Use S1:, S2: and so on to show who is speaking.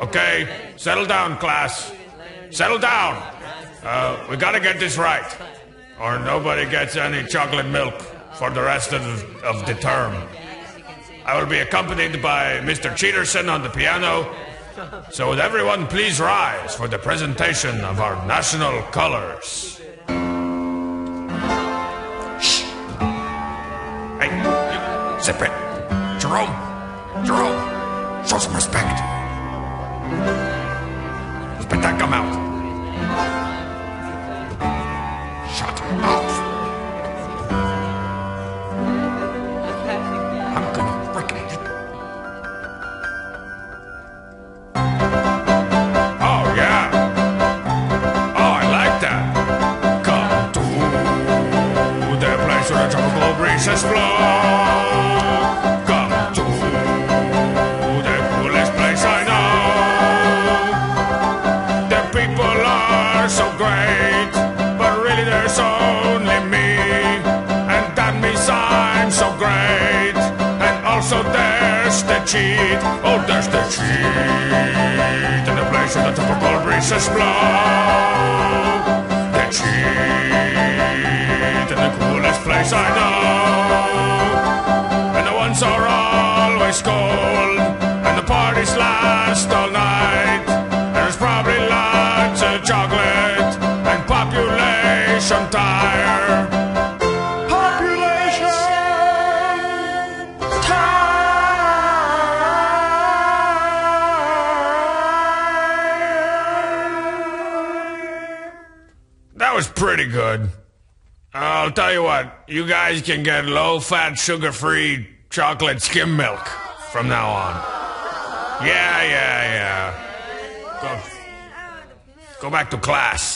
S1: Okay, settle down, class. Settle down. Uh, we gotta get this right, or nobody gets any chocolate milk for the rest of the, of the term. I will be accompanied by Mr. Cheaterson on the piano. So, would everyone please rise for the presentation of our national colors? Zip it. Jerome, Jerome, show some respect. Spit that gum out. Shut up. I'm gonna frickin' Oh, yeah. Oh, I like that. Come to the place where the tropical breezes blow. So great, but really there's only me. And that means I'm so great. And also there's the cheat. Oh, there's the cheat. In the place where the tropical breezes blow. The cheat. In the coolest place I know. And the ones are always cold. And the parties last all night. There's probably lots of chocolate and population That was pretty good. I'll tell you what, you guys can get low fat, sugar free chocolate skim milk from now on. Yeah, yeah, yeah. Go, go back to class.